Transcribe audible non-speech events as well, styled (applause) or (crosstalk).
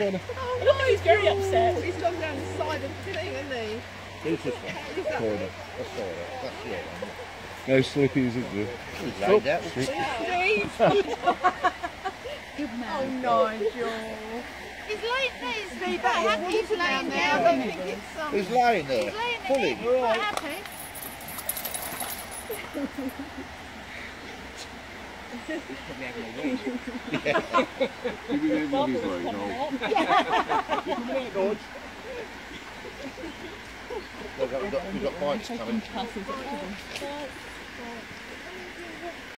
corner. Oh, no, he's very upset. He's gone down the side of the thing, hasn't he? Who's this one? Corner. That's all right. That's your one. No slippies, is there? He's laid out. Steve! (laughs) Good man. Oh, Nigel. He's laying there. He's Steve, quite that happy. is He's water laying there. I don't think it's um, He's lying there. He's laying Pull there. him. He's quite happy. (laughs) (laughs) Give me them money's way, you know. We've got, we've got, we've got bikes coming.